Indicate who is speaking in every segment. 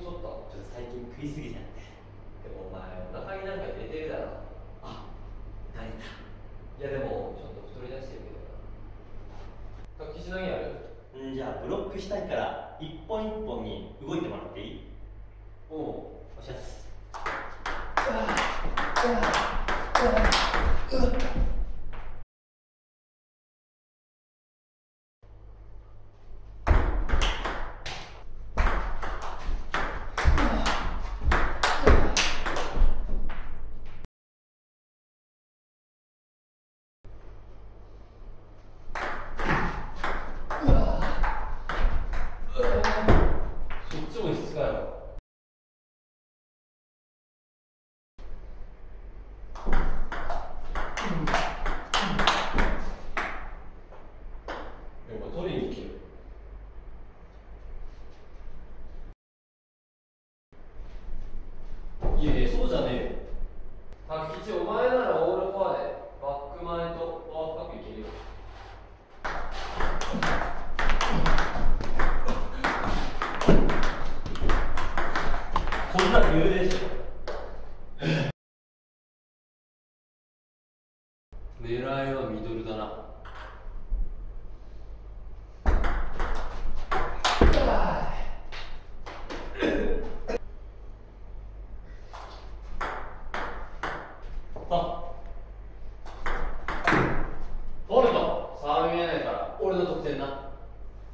Speaker 1: 太った
Speaker 2: ちょっと最近食いすぎちゃって。
Speaker 1: でもお前お腹になんか出てるだろ。
Speaker 2: あ慣れた
Speaker 1: いやでもちょっと太り出してるけどな。卓球しのぎある？
Speaker 2: んじゃあブロックしたいから一本一本に動いてもらっていい？
Speaker 1: うん
Speaker 2: おっしゃす。
Speaker 1: そっちも必須かよでも取りに行けよいやいやそうじゃねえよ。卓吉お前ならオールフォアでバック前とパワー深くいけるよ。
Speaker 2: こんなの言うでしょ。
Speaker 1: 狙いはミドルだなトサーブ見えないから俺の得点な。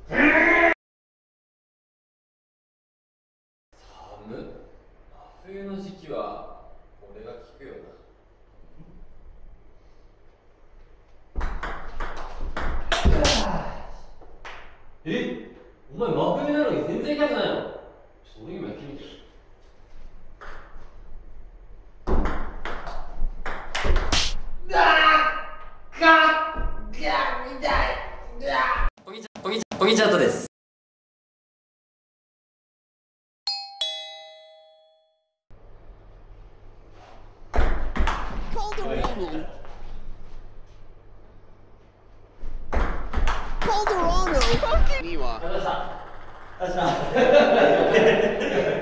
Speaker 1: 寒真冬の時期は俺が聞くよな。え？お前真冬なのに全然痛くないのちょっと俺今やってみて
Speaker 3: おぎちゃん、おぎちゃん、おぎちゃんとです。
Speaker 4: Calderano! Niwa.
Speaker 2: ありがとうご